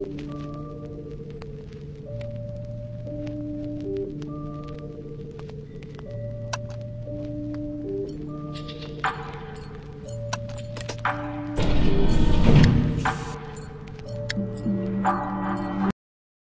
you